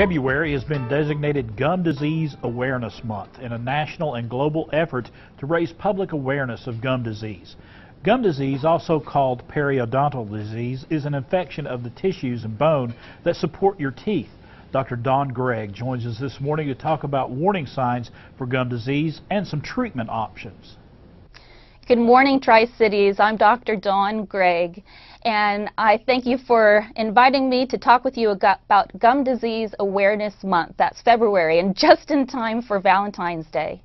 February has been designated Gum Disease Awareness Month in a national and global effort to raise public awareness of gum disease. Gum disease, also called periodontal disease, is an infection of the tissues and bone that support your teeth. Dr. Dawn Gregg joins us this morning to talk about warning signs for gum disease and some treatment options. Good morning, Tri-Cities. I'm Dr. Dawn Gregg, and I thank you for inviting me to talk with you about Gum Disease Awareness Month. That's February, and just in time for Valentine's Day.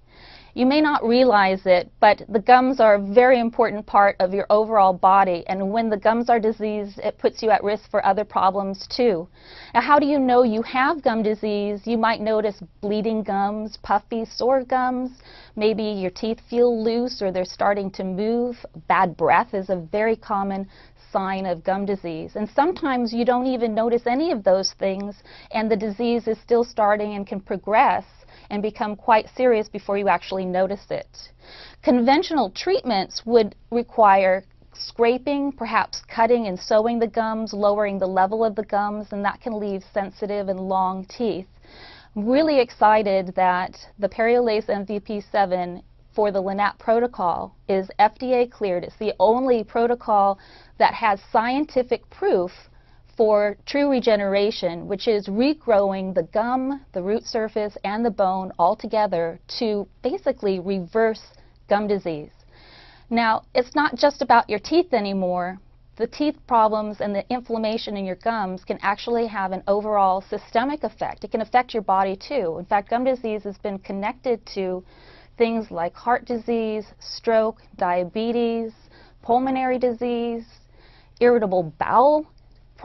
You may not realize it, but the gums are a very important part of your overall body, and when the gums are diseased, it puts you at risk for other problems too. Now, how do you know you have gum disease? You might notice bleeding gums, puffy, sore gums. Maybe your teeth feel loose or they're starting to move. Bad breath is a very common sign of gum disease. And sometimes you don't even notice any of those things, and the disease is still starting and can progress and become quite serious before you actually notice it. Conventional treatments would require scraping, perhaps cutting and sewing the gums, lowering the level of the gums, and that can leave sensitive and long teeth. I'm really excited that the Periolase MVP7 for the LANAP protocol is FDA cleared. It's the only protocol that has scientific proof for true regeneration, which is regrowing the gum, the root surface, and the bone all together to basically reverse gum disease. Now, it's not just about your teeth anymore. The teeth problems and the inflammation in your gums can actually have an overall systemic effect. It can affect your body too. In fact, gum disease has been connected to things like heart disease, stroke, diabetes, pulmonary disease, irritable bowel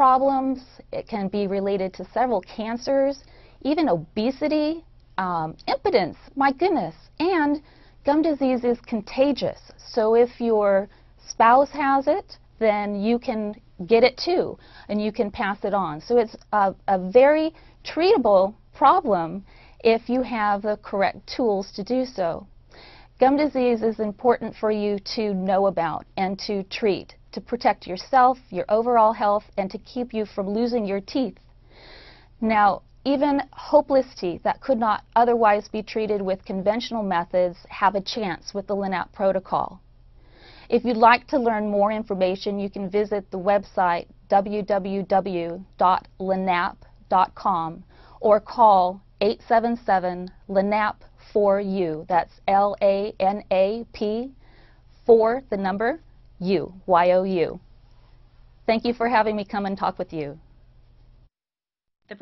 problems. It can be related to several cancers, even obesity, um, impotence, my goodness. And gum disease is contagious. So if your spouse has it, then you can get it too, and you can pass it on. So it's a, a very treatable problem if you have the correct tools to do so. Gum disease is important for you to know about and to treat to protect yourself, your overall health, and to keep you from losing your teeth. Now, even hopeless teeth that could not otherwise be treated with conventional methods have a chance with the LANAP protocol. If you'd like to learn more information, you can visit the website www.lanap.com or call 877-LANAP4U. That's L-A-N-A-P, for the number you, Y-O-U. Thank you for having me come and talk with you. The